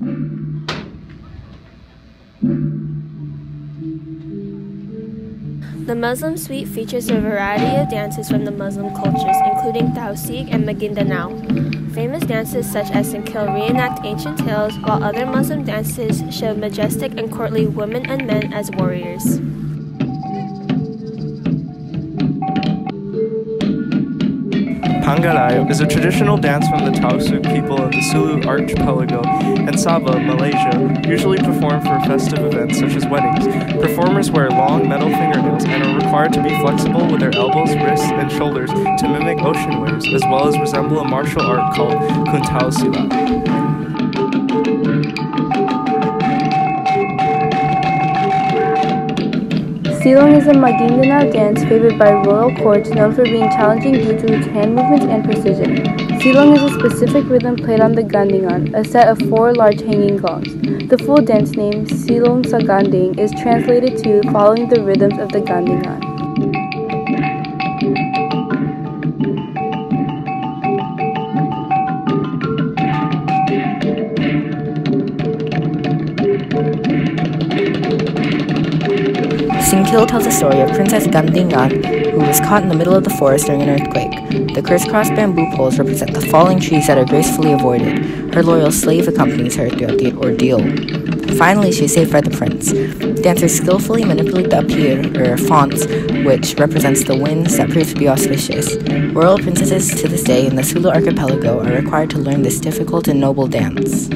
The Muslim suite features a variety of dances from the Muslim cultures, including Tausug and Maguindanao. Famous dances such as Sinkil reenact ancient tales, while other Muslim dances show majestic and courtly women and men as warriors. Pangalayo is a traditional dance from the Tausug people of the Sulu archipelago and Sabah, Malaysia, usually performed for festive events such as weddings. Performers wear long metal fingernails and are required to be flexible with their elbows, wrists, and shoulders to mimic ocean waves, as well as resemble a martial art called Kuntao Silat. Silong is a Maguindanao dance favored by royal courts known for being challenging due to its hand movements and precision. Silong is a specific rhythm played on the gandingan, a set of four large hanging gongs. The full dance name, Silong sa Ganding, is translated to following the rhythms of the gandingan. Sinkil tells the story of Princess Gandingan, who was caught in the middle of the forest during an earthquake. The crisscross bamboo poles represent the falling trees that are gracefully avoided. Her loyal slave accompanies her throughout the ordeal. Finally, she is saved by the prince. Dancers skillfully manipulate the apir, or fonts, which represents the winds that prove to be auspicious. Royal princesses to this day in the Sulu archipelago are required to learn this difficult and noble dance.